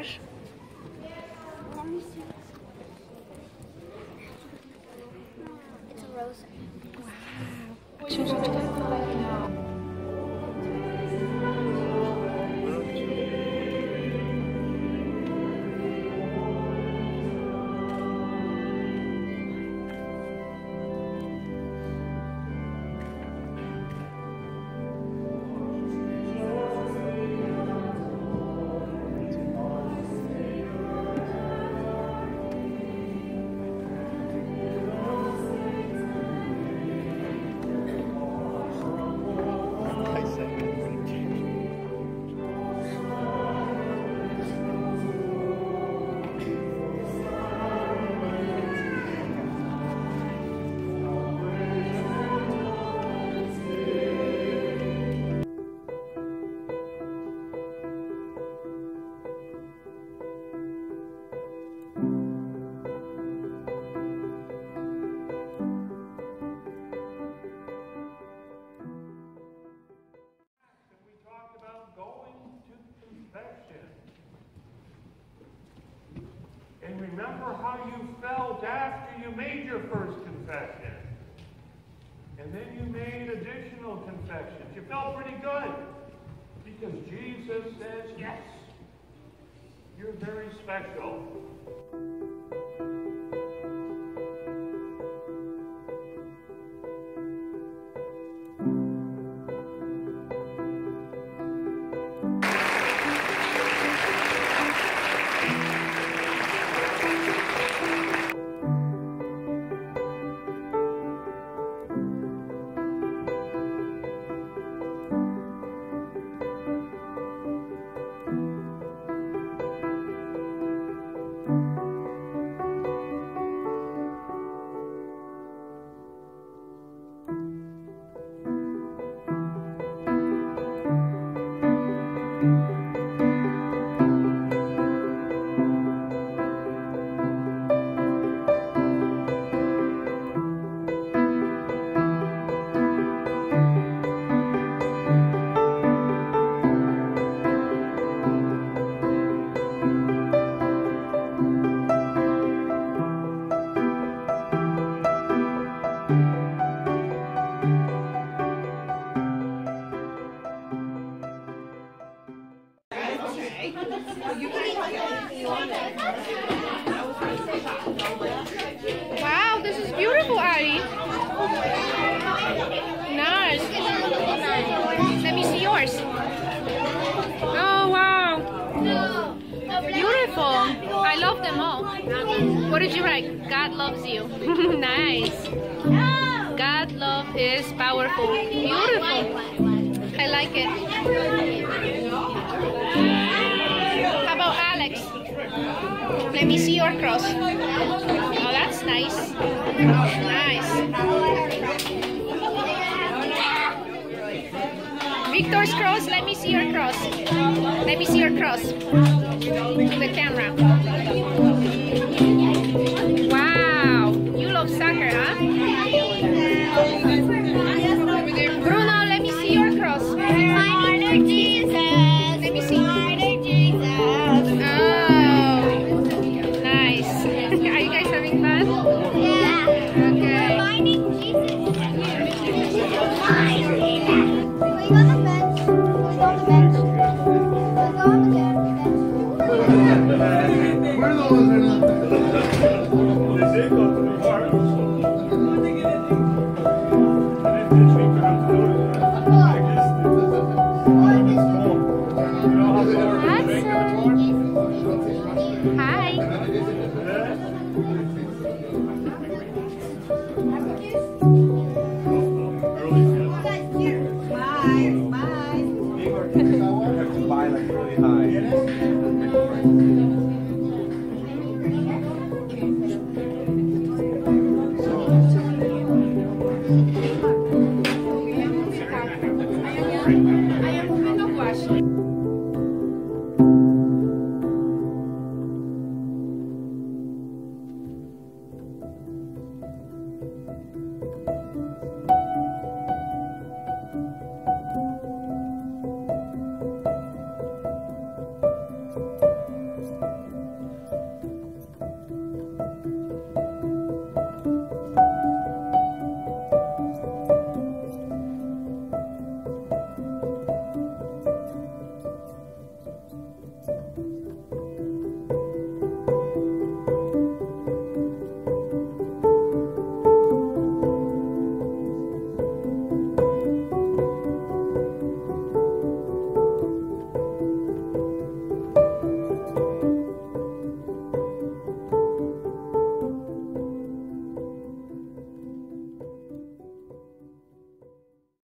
Co dostałeś? Pokaż. It's a rose. Książeczka. Remember how you felt after you made your first confession. And then you made additional confessions. You felt pretty good because Jesus says, yes, you're very special. Wow, this is beautiful, Ari. Nice. Let me see yours. Oh, wow. Beautiful. I love them all. What did you write? God loves you. nice. God love is powerful. Beautiful. I like it. Alex? Let me see your cross. Oh, that's nice. Nice. Victor's cross. Let me see your cross. Let me see your cross. The camera. Find A ja mówię, no właśnie.